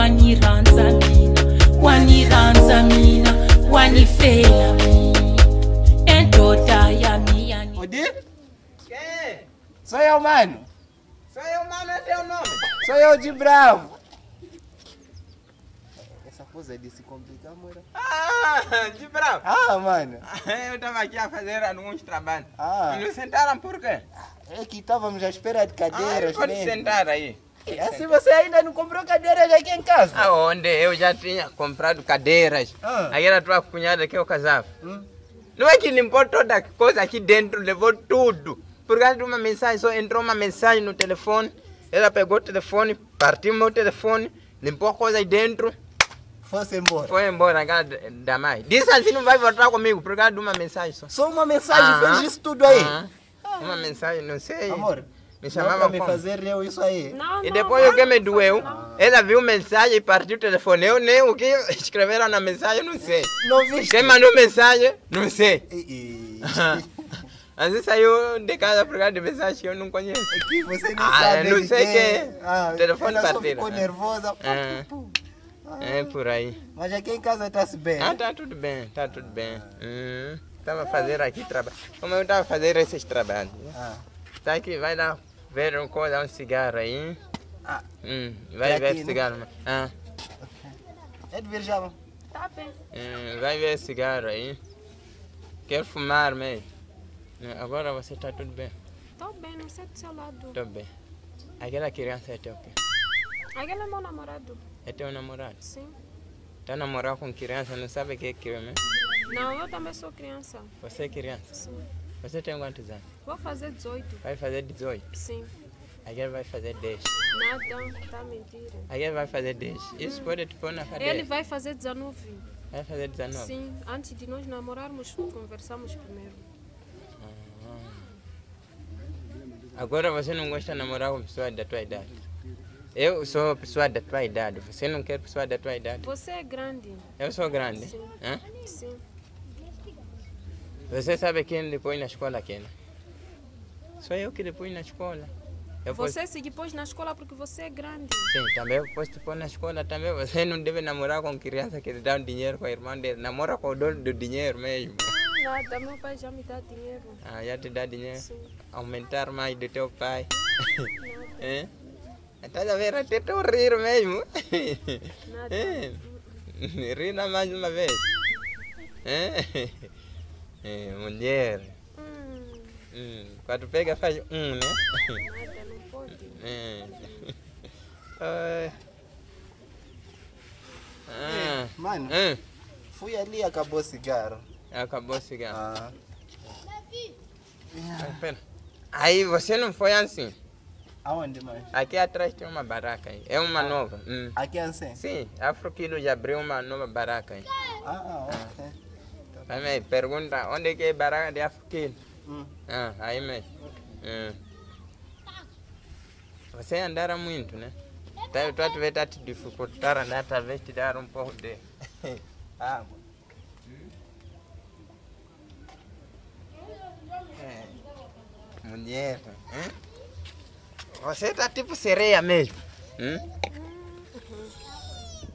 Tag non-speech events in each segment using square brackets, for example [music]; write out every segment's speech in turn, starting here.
waniranza mina waniranza mina wanifela mina endoda yami yani Odi? Quem? Sou eu, mano. Sou eu, mano, é teu nome. Sou eu de bravo. Essa coisa de se complicar, mora. Ah, de bravo. [laughs] Ah, mano. Eu estava aqui a fazer alguns trabalhos. Ah. E não sentaram por quê? É que estávamos à espera de Ah, cadeiras, pode né? sentar aí. Assim você ainda não comprou cadeiras aqui em casa? Aonde eu já tinha comprado cadeiras. Ah. Aí era tua cunhada que eu casava. Hum? Não é que limpou toda a coisa aqui dentro, levou tudo. Por causa de uma mensagem, só entrou uma mensagem no telefone. Ela pegou o telefone, partiu meu telefone, limpou a coisa aí dentro, Fosse embora. foi embora na casa da mãe. Disse assim, não vai voltar comigo, por causa de uma mensagem só. Só uma mensagem Aham. fez isso tudo aí. Aham. Uma mensagem, não sei. Amor, Me não chamava pra me como? fazer eu isso aí. Não, E não, depois não, o que me não doeu, não. ela viu mensagem e partiu o telefone. Eu nem o que escreveram na mensagem, eu não sei. Não viste? Quem mandou mensagem, não sei. E. [laughs] Às vezes saiu de casa por causa de mensagem que eu não conheço. Aqui você não Ah, sabe não sei quem. quem. Ah, Telefone ela só partilha. ficou Ah. nervosa. Ah. É por aí. Mas aqui em casa está-se bem. Ah, tá tudo bem, tá tudo bem. Hum, tava fazendo aqui trabalho. Como eu tava fazendo esses trabalhos. né? Ah. Tá aqui, vai lá ver uma coisa, um cigarro aí. Ah. Hum, vai ver aqui, né? cigarro. Ah, É de ver já. Tá bem. hum, vai ver cigarro aí. Quero fumar mesmo. Hum, Agora você tá tudo bem. Tô bem, não sei do seu lado. Tô bem. Aquela criança é teu quê? Aquele é meu namorado. É teu namorado. Sim. Tá namorando com criança, não sabe o que é crime? Não, eu também sou criança. Você é criança. Sim. Você tem quantos anos? Vou fazer 18. Vai fazer 18. Sim. Aquele vai fazer 10. Nada, tá mentira. Aquele vai fazer 10. Isso pode te pôr na cadeia. Ele vai fazer 19. Vai fazer 19. Sim, antes de nós namorarmos, conversamos primeiro. Agora você não gosta de namorar com pessoas da tua idade. Eu sou pessoa da tua idade. Você não quer pessoa da tua idade? Você é grande. Eu sou grande. Sim. Hã? Sim. Você sabe quem lhe põe na escola né? Sou eu que lhe põe na escola. Eu posso- Você se pôs na escola porque você é grande. Sim, também eu posso te pôr na escola também. Você não deve namorar com criança que lhe dá um dinheiro com a irmã dele. Namora com o dono do dinheiro mesmo. Nada, meu pai já me dá dinheiro. Ah, já te dá dinheiro. Sim. Aumentar mais do teu pai. [laughs] é? Estás a ver até teu rir mesmo. Nada. [laughs] É. Rina mais uma vez. É? É, mulher. Hum, Hum, Quando pega faz um, né? nada, não pode. É. Ah. Mano, Hum, fui ali e acabou o cigarro. Acabou o cigarro. Ah. Ah. Aí você não foi assim. Aonde mais? Aqui atrás tem uma baraca aí. É uma nova. Hum. Aqui é assim? Sim, Afroquilo já abriu uma nova baraca aí. Ah, ah, ok. Também pergunta onde é que é baraca de Afroquilo. Hum. Ah, aí mesmo. Hum. Você andará muito, né? Tá, tu vai te dificultar andar, talvez te dar um pouco de [laughs] água. É. Mulher, hein? Você tá tipo sereia mesmo. Hum?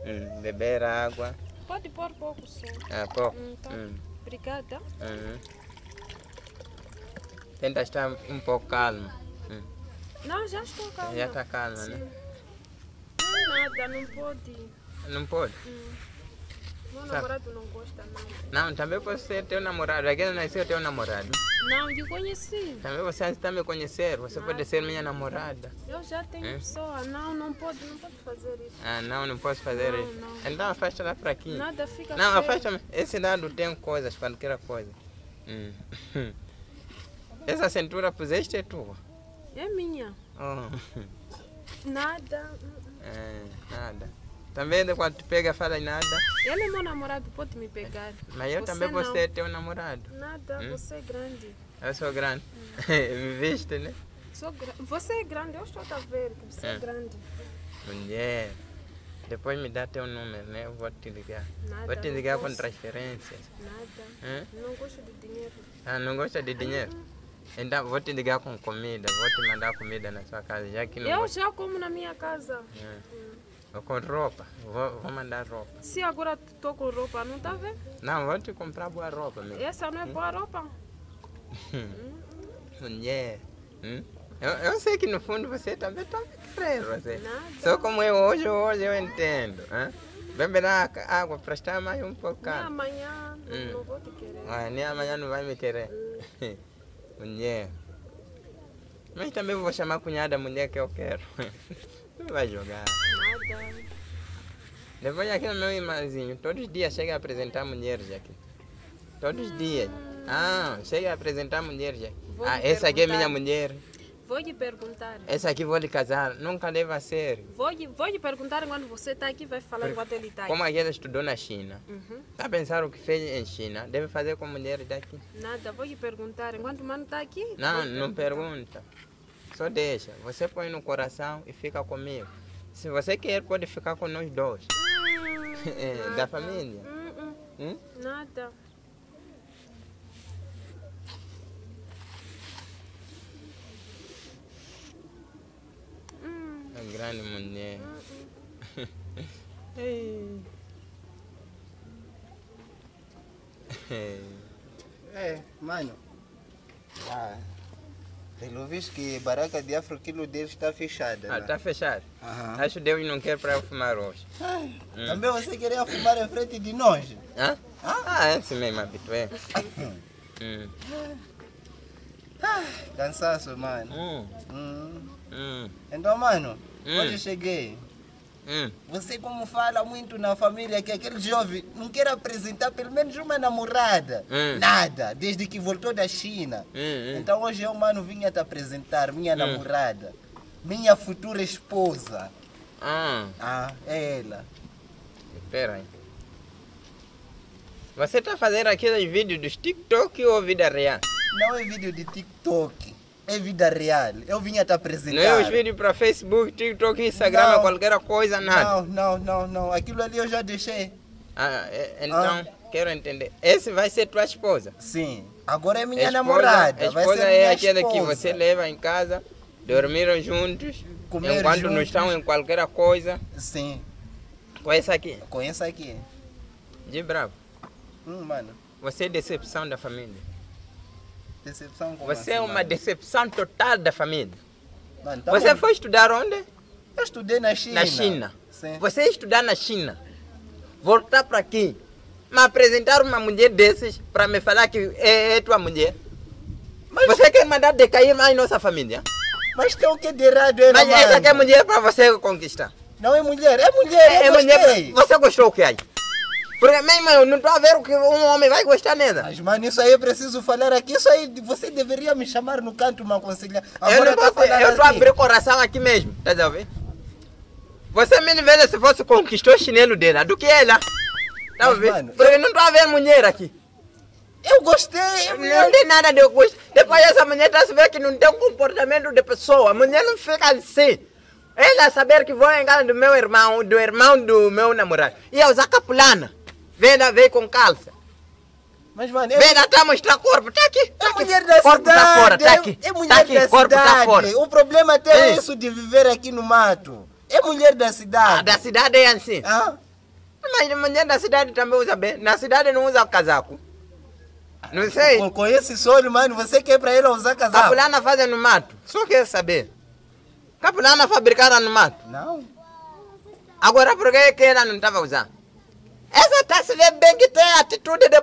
Hum, beber água. Pode pôr pouco só. Ah, pouco. Hum, tá. Hum. Obrigada. Uhum. Tenta estar um pouco calmo. Hum. Não, já estou calma. Já está calma, Sim. né? Hum, Nada, não pode. Não pode. Meu Sabe. namorado não gosta, não. Não, também pode ser teu namorado. Aquele não é seu teu namorado. Não, eu conheci. Também você está me conhecer. Você pode ser minha namorada. Eu já tenho É? pessoa. Não, não pode, não pode fazer isso. Ah, não, não posso fazer Não, isso. não. Então afasta lá para aqui. Nada fica Não, feio. afasta. Esse lado tem coisas, qualquer coisa. Hum. [laughs] Essa cintura puseste é tua. É minha. Oh. [laughs] Nada. É, nada. Também de quando tu pega fala em nada. Ele é meu namorado, pode me pegar. Mas eu Você também não. vou ser teu namorado. Nada, Hum? você é grande. Eu sou grande. [laughs] Me viste, né? Sou gra... Você é grande, eu estou a ver que você é, É. grande. Mulher. Depois me dá teu número, né? Eu vou te ligar. Nada, Vou te ligar com posso. transferências. Nada. Hã? Não gosto de dinheiro. Ah, não gosta de dinheiro? Então vou te ligar com comida. Vou te mandar comida na sua casa, já que não Eu já como na minha casa. É. Hum. Com roupa. Vou, vou mandar roupa. Se agora estou com roupa, não tá vendo? Não, vou te comprar boa roupa, meu. Essa não é boa roupa. Mulher. Hum? Eu, eu sei que no fundo você também está me querendo, você. Nada. Só como eu hoje, hoje eu entendo. Hein? Beberá água para estar mais um Nem bocado. amanhã não, Hum. não vou te querer. Ah, nem amanhã não vai me querer. [laughs] mulher. Mas também vou chamar a cunhada mulher que eu quero. [laughs] Não vai jogar. Nada. Depois aqui no meu irmãozinho, todos os dias chega a apresentar mulheres aqui. Todos os dias. Ah, chega a apresentar mulheres aqui. Vou Ah, essa aqui é minha mulher. Vou lhe perguntar. Essa aqui vou lhe casar. Nunca leva a sério. Vou lhe, vou lhe perguntar quando você está aqui, vai falar enquanto ele está Como aquela estudou na China. Uhum. Tá a pensar o que fez em China? Deve fazer com mulheres daqui. Nada, vou lhe perguntar. Enquanto o mano está aqui. Não, não pergunta. Só deixa. Você põe no coração e fica comigo. Se você quer, pode ficar com nós dois. Hum, [laughs] É, da família. Hum, hum, Hum? nada. Uma grande mulher. [laughs] Ei. É, mano. Ah, pelo visto que baraca de afro quilo deles está fechada. Ah, né? tá fechado. Aham. Acho que Deus não quer para eu fumar hoje. Ai, Hum. Também você queria fumar em frente de nós? Hã? Ah, é assim mesmo, habitué. Hum. Cansaço, mano. Hum. Hum. Hum. Então, mano, Hum. hoje cheguei. Hum. Você como fala muito na família que aquele jovem não quer apresentar pelo menos uma namorada. Hum. Nada, desde que voltou da China. Hum, hum. Então hoje eu, mano, vinha te apresentar minha namorada. Minha futura esposa. Ah, Ah, é ela. espera aí. Você tá fazendo aqueles vídeos dos TikTok ou vida real? Não é vídeo de TikTok. É vida real. Eu vinha te apresentar. Não é os vídeos para Facebook, TikTok, Instagram, Não. qualquer coisa, nada. Não, não, não, não. Aquilo ali eu já deixei. Ah, é- então, quero entender. Esse vai ser tua esposa? Sim. Agora é minha esposa, namorada. A esposa é aquela que esposa. você leva em casa, dormiram juntos, Comer enquanto não juntos. estão em qualquer coisa. Sim. Essa aqui, Conheço aqui. de bravo. Hum, mano. Você é decepção da família. Decepção como Você é uma mano? decepção total da família. Mano, tá Você bom. foi estudar onde? Eu estudei na China. Na China. Sim. Você estudar na China. Voltar para aqui. Me apresentar uma mulher desses para me falar que é, é tua mulher. Mas, Você quer mandar decair mais nossa família? mas tem o que de errado aí, Mas mano? essa aqui é mulher para você conquistar. Não é mulher, é mulher, É, eu mulher. Você gostou o que aí? Porque mesmo eu não estou a ver o que um homem vai gostar nela. Mas, mano, isso aí eu preciso falar aqui. Isso aí você deveria me chamar no canto me aconselhar. Eu Agora tá eu estou a assim. abrir o coração aqui mesmo. Tá a ver? Você me vê se fosse conquistou o chinelo dela do que ela. Tá a Mas, ver? mano, Porque eu não estou a ver mulher aqui. Eu gostei. mulher. Não tem nada de eu gosto. Depois essa mulher tá se vê que não tem um comportamento de pessoa. A mulher não fica assim. Ela saber que vou casa do meu irmão, do irmão do meu namorado. Ia usar capulana. Vem lá, vem com calça. Mas, mano, é, Vem lá, tá mostrar corpo. Tá aqui. Tá é aqui. mulher da corpo cidade. tá fora, tá é- aqui. É, mulher tá aqui, da corpo cidade. tá fora. O problema até é isso de viver aqui no mato. É mulher da Ah, cidade. da cidade é assim. Ah, Mas a mulher da cidade também usa bem. Na cidade não usa casaco. Não sei. com, com esse sonho, mano, você quer pra ela usar casaco? Capulana fazem no mato. Só quer saber. Capulana fabricada no mato. Não. Agora por que ela não estava usando? Essa tá se vê bem que tem atitude de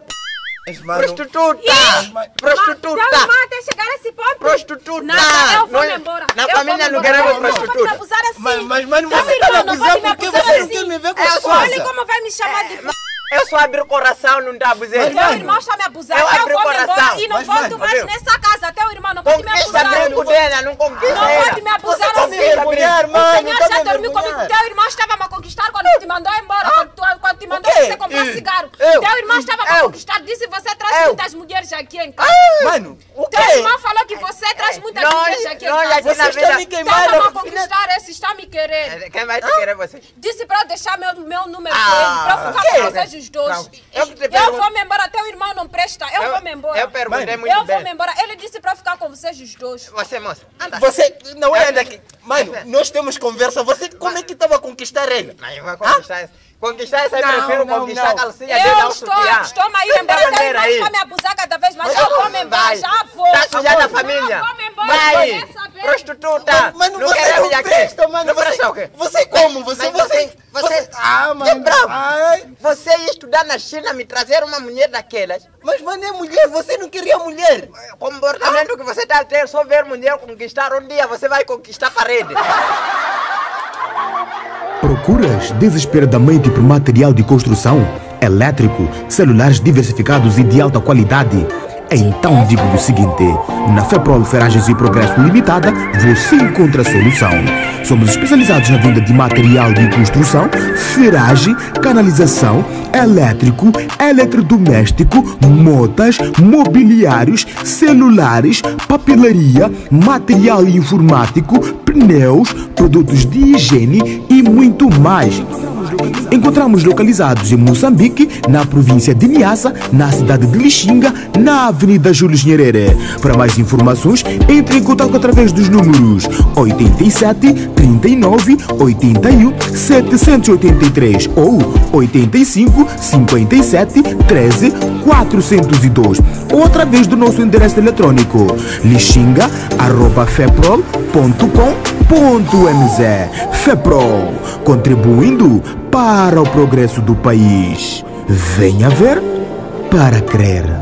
prostituta. Mas- Prostituta. Não, mas até chegar esse ponto. Prostituta. Eu vou Não me é- embora. Na Eu vou família não queremos prostituta. abusar assim. mas, mas, mano, Tá você tá me não abusando pode me porque abusar você não quer me ver com Eu a sou- Olha como vai me chamar de... Eu só abri o coração, não tá abusando. Teu irmão está me abusando. Eu Eu, abri o vou embora coração. e não Mas, volto mano, mais viu? nessa casa. Teu irmão não pode me Conquista abusar. branco dela, não conquista Não ela. pode me abusar Você assim. O senhor já me dormiu comigo. Teu irmão estava a me conquistar quando te mandou embora. Te mandou quê? você comprar Eu? cigarro. Eu? Teu irmão estava a me Eu? conquistar. Disse você traz Eu? muitas mulheres aqui em casa. Mano, o Teu irmão quê? falou que você traz muitas Nós- mulheres aqui em nós casa. aqui na Você está vida- me queimando. Estava a conquistar esse, está me Mas, querer. Quem vai te querer você? Disse pra eu deixar meu, meu número Ah, pra eu ficar com vocês os dois. Não, eu Eu vou me embora, teu irmão não presta. Eu, vou me embora. Eu perguntei muito Eu bem. vou me embora. Ele disse pra eu ficar com vocês os dois. Você, moça, anda. Você não é anda aqui. Mano, nós temos conversa. Você como é que estava a conquistar ele? Mas eu vou conquistar isso. Conquistar isso aí, Não, prefiro não, conquistar não. a calcinha dele Eu ao estou, sutiã. estou a ir Tem embora. Teu maneira irmão aí. está me abusar cada vez mais. Mas Eu vou me embora, vai. já vou. Tá sujando a família. Já vou me embora. Vai, Quer saber? prostituta. Mano, não você não aqui. presta, mano. Não Você, presta o quê? você como? Você, Mas você, você- você- Ah, mano. Bravo. Ai, Você ia estudar na China, me trazer uma mulher daquelas. mas, mano, é mulher. Você não queria mulher. Comportamento que você tá a ter, só ver mulher conquistar um dia, você vai conquistar a parede. [laughs] Procuras desesperadamente por material de construção, elétrico, celulares diversificados e de alta qualidade? Então digo o seguinte: na Feprol Ferragens e Progresso Limitada você encontra a solução. Somos especializados na venda de material de construção, ferragem, canalização, elétrico, eletrodoméstico, motas, mobiliários, celulares, papelaria, material informático, pneus, produtos de higiene e muito mais. Encontramos localizados em Moçambique, na província de Niassa, na cidade de Lixinga, na Avenida Júlio Nyerere. Para mais informações, entre em contato através dos números 87 39 81 783 ou 85 57 13 402 ou através do nosso endereço eletrônico lixinga.feprol.com.mz FEPROL, contribuindo para o progresso do país. Venha ver para crer.